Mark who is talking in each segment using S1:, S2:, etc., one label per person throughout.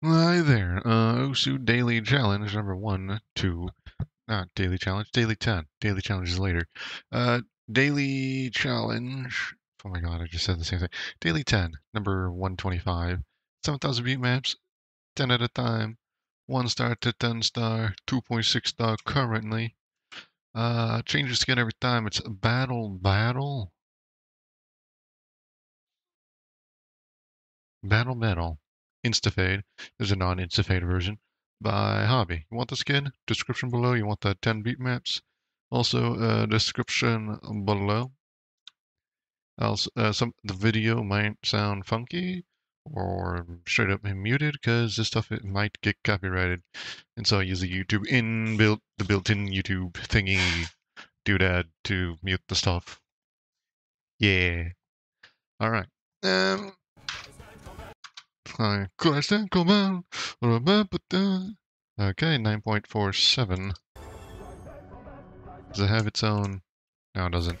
S1: Hi there. Uh, Osu Daily Challenge number one, two, not Daily Challenge, Daily 10. Daily Challenge is later. Uh, Daily Challenge. Oh my god, I just said the same thing. Daily 10, number 125. 7,000 beat maps, 10 at a time. 1 star to 10 star, 2.6 star currently. Uh, changes skin every time. It's Battle Battle. Battle Battle. Instafade. There's a non-Instafade version by Hobby. You want the skin? Description below. You want the 10 beat maps? Also, uh, description below. Also, uh, some the video might sound funky or straight up muted because this stuff it might get copyrighted, and so I use the YouTube inbuilt the built-in YouTube thingy doodad to mute the stuff. Yeah. All right. Um. Okay, 9.47. Does it have its own? No, it doesn't.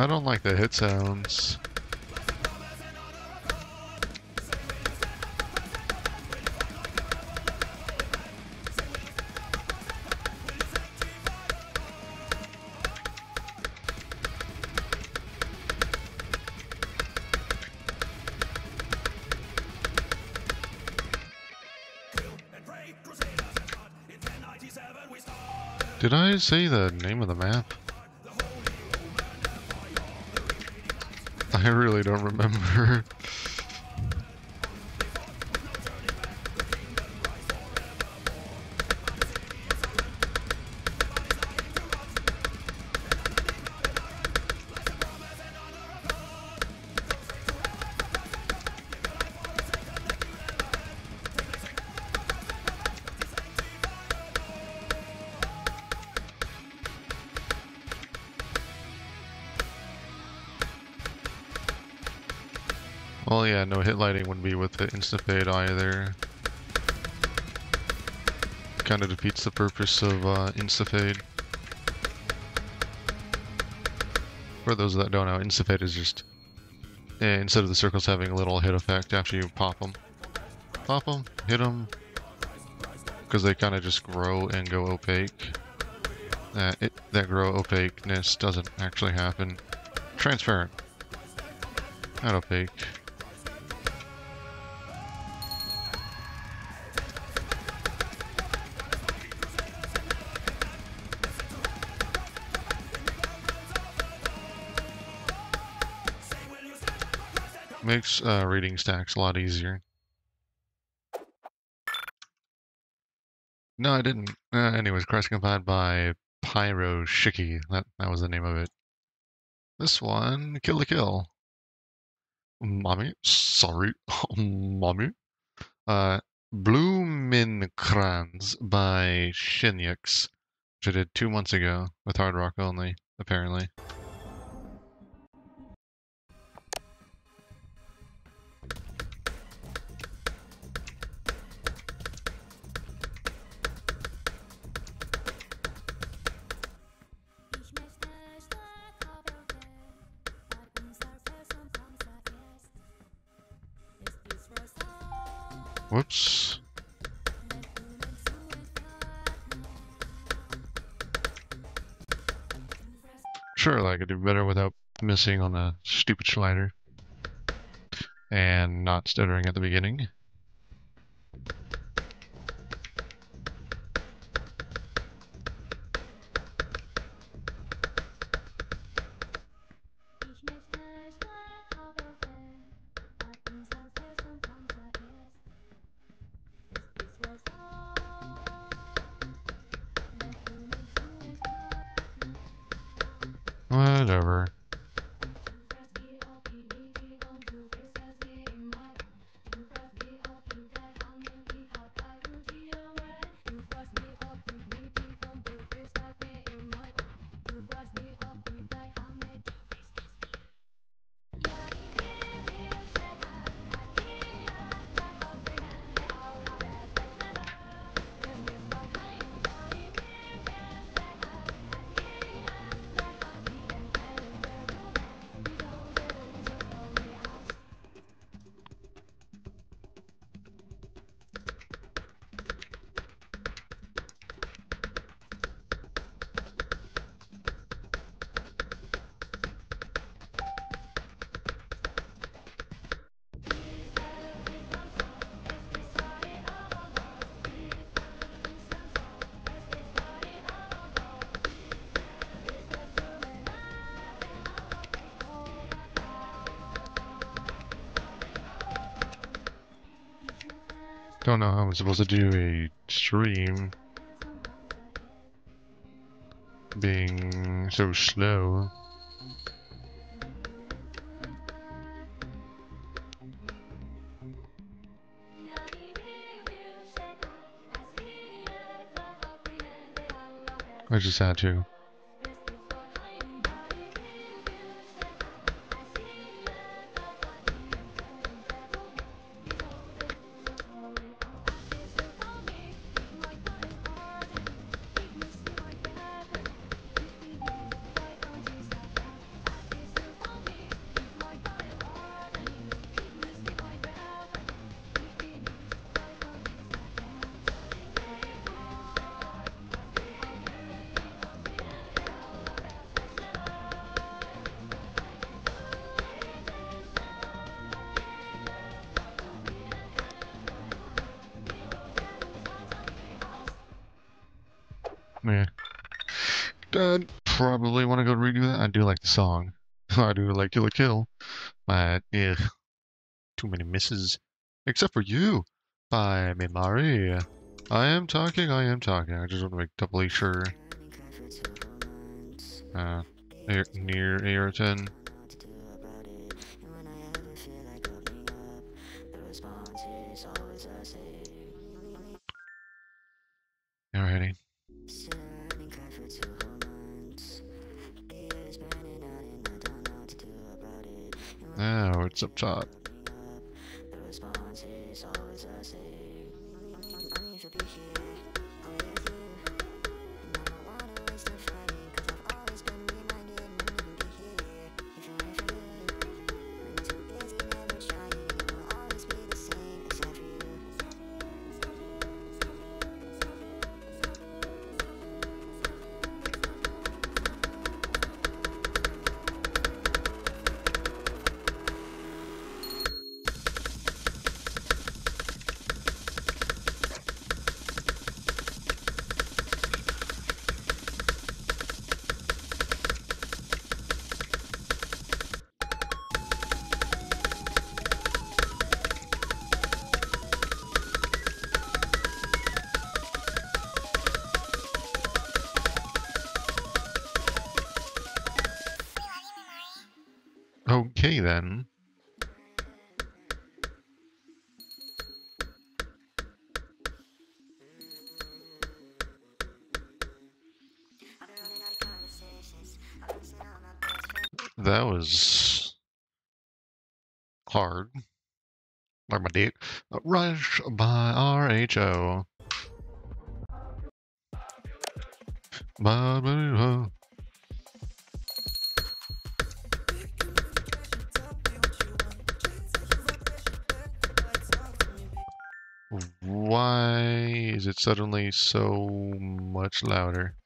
S1: I don't like the hit sounds. Did I say the name of the map? I really don't remember. Well, yeah, no hit lighting wouldn't be with the Instafade either. Kind of defeats the purpose of uh, Instafade. For those that don't know, Instafade is just eh, instead of the circles having a little hit effect after you pop them, pop them, hit them, because they kind of just grow and go opaque. That it, that grow opaqueness doesn't actually happen. Transparent, not opaque. Makes uh, reading stacks a lot easier. No, I didn't. Uh, anyways, cross compiled by Pyro Shiki. That that was the name of it. This one, Kill the Kill. Mommy, sorry, mommy. Uh, Blumenkranz by Shinyx, which I did two months ago with Hard Rock only, apparently. Whoops. Sure, I could do better without missing on a stupid slider. And not stuttering at the beginning. Whatever.
S2: I
S1: don't know how I'm supposed to do a stream being so slow. I just had to. I'd probably want to go redo that. I do like the song. I do like Kill la Kill. But, yeah. Too many misses. Except for you, by Mimari. I am talking, I am talking. I just want to make doubly sure. Uh, near, Ayrton. Now it's up top. Then. That was hard. Like my dick. Rush by RHO. Why is it suddenly so much louder?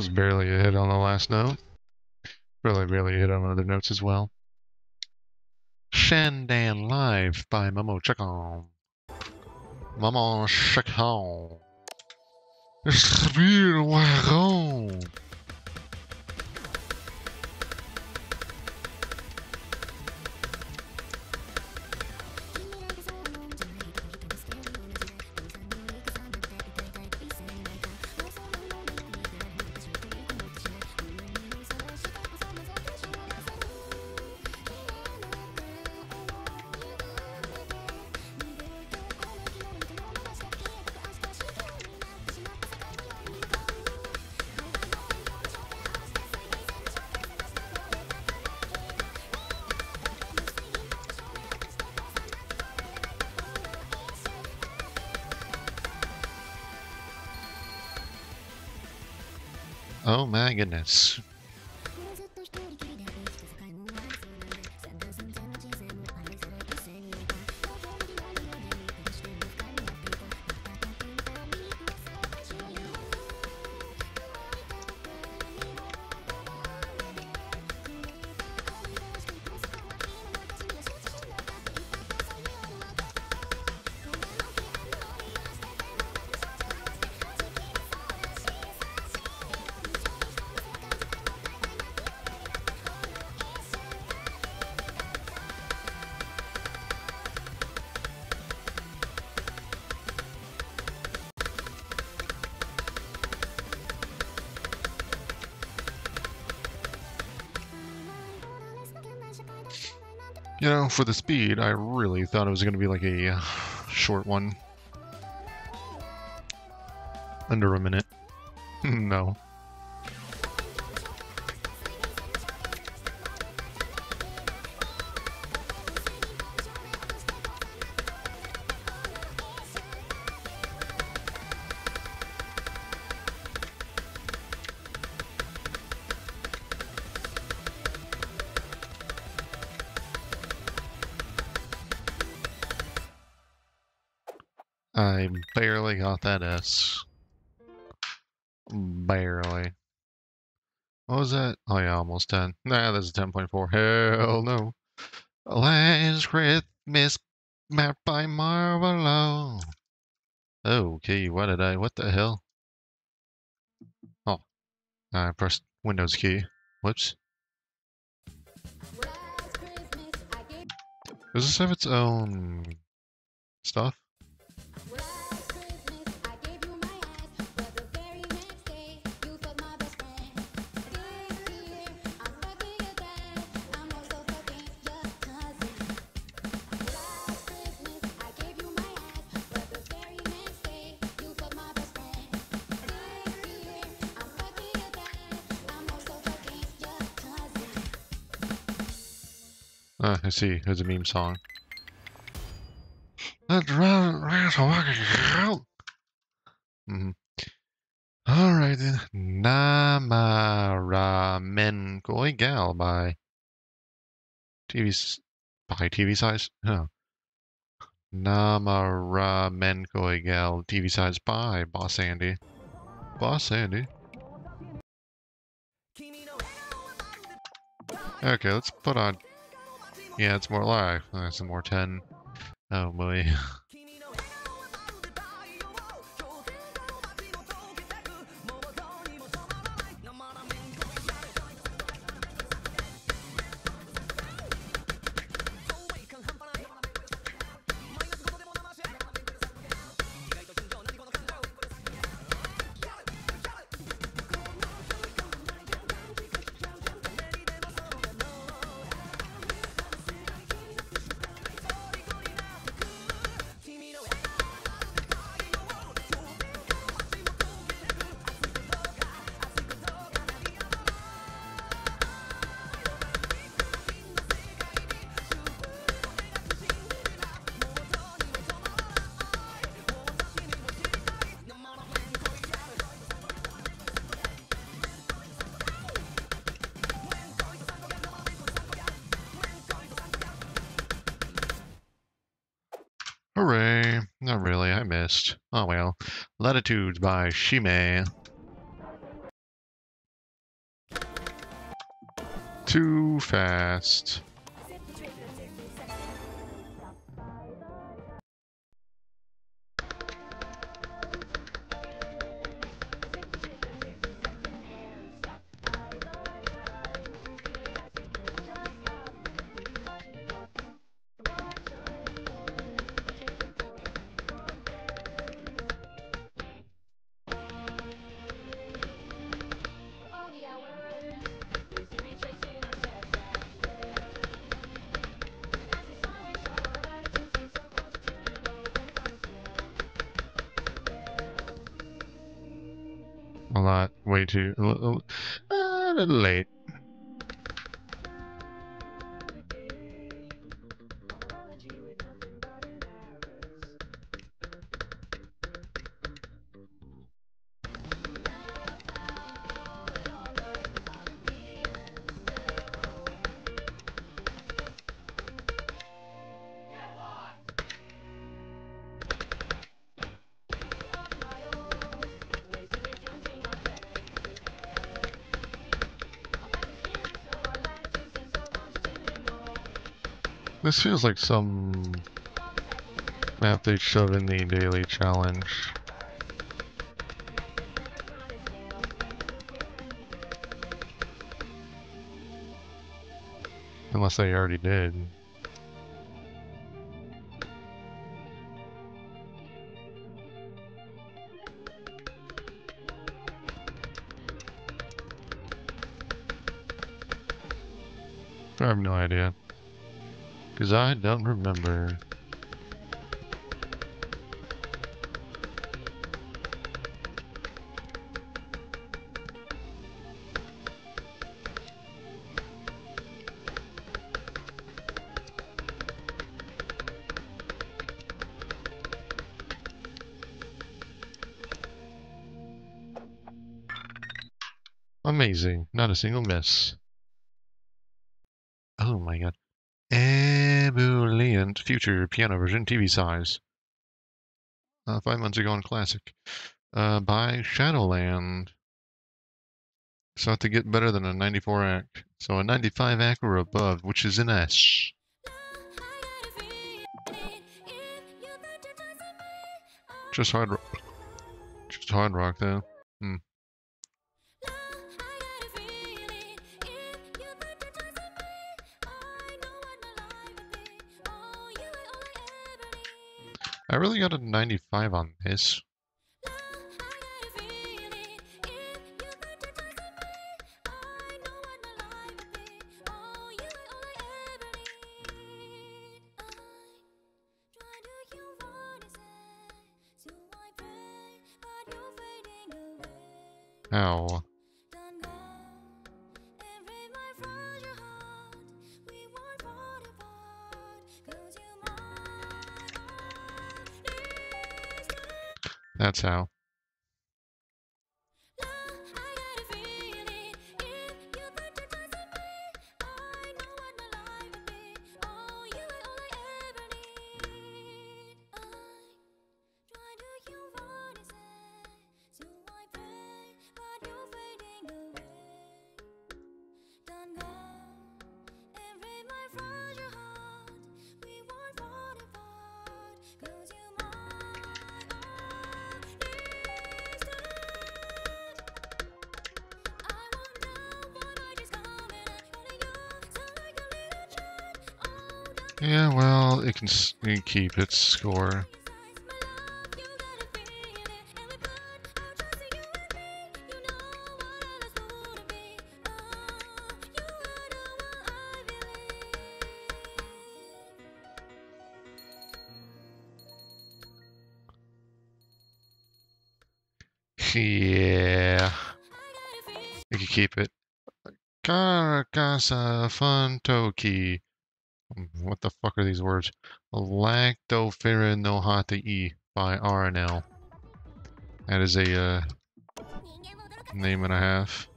S1: Was barely a hit on the last note. Really, barely hit on other notes as well.
S3: Shandan Live by Momo Chacon. Momo Chacon. Speed wagon. Oh my goodness. You know, for the speed, I really thought it was going to be like a uh, short one. Under a minute. no. I barely got that S. Barely. What was that? Oh yeah, almost 10. Nah, that's a 10.4. Hell no. Last Christmas map by Marvelo. Okay, what did I, what the hell? Oh, I pressed Windows key. Whoops.
S2: Last Christmas I gave
S3: Does this have its own stuff?
S2: Christmas I gave you my eyes, but the very
S3: Mm-hmm. All right then. Namaramen Koi Gal by TV's by TV size. Huh. Namaramen Koi Gal TV size by Boss Andy. Boss Andy. Okay, let's put on. Yeah, it's more live. Uh, some more 10. Oh boy. missed. Oh well. Latitudes by Shime. Too fast.
S2: Way too, a little, uh, a little late. This feels like some map they shove in the daily challenge. Unless they already did. I have no idea. Because I don't remember. Amazing. Not a single miss. Oh my god. Ebullient Future Piano Version TV size. Uh, five months ago on Classic. Uh, by Shadowland. So to get better than a 94 acc. So a 95 acc or above, which is an S. Just hard, ro- just hard rock though. Hmm. I really got a 95 on this. Ow. That's Yeah, well, it can, it can keep its score. Yeah, you can keep it. Carcasa Funtoki. What the fuck are these words? Lactoferrinohatae by RNL. That is a uh, name and a half.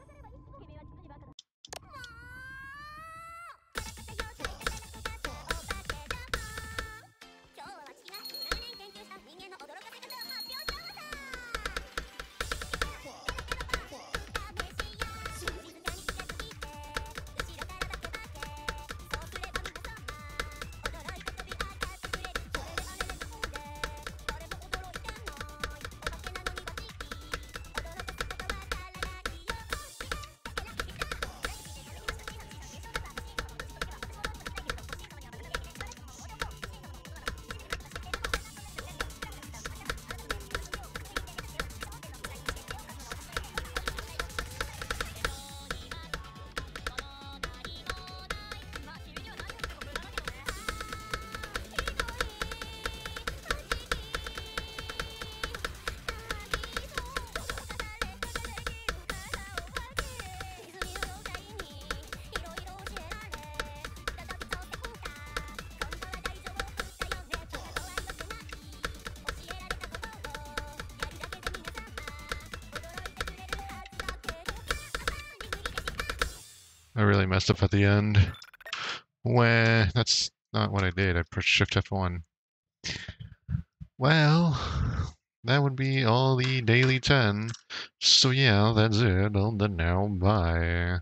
S1: Up at the end. Where that's not what I did. I pushed Shift F1. Well, that would be all the daily 10. So yeah, that's it. All done now. Bye.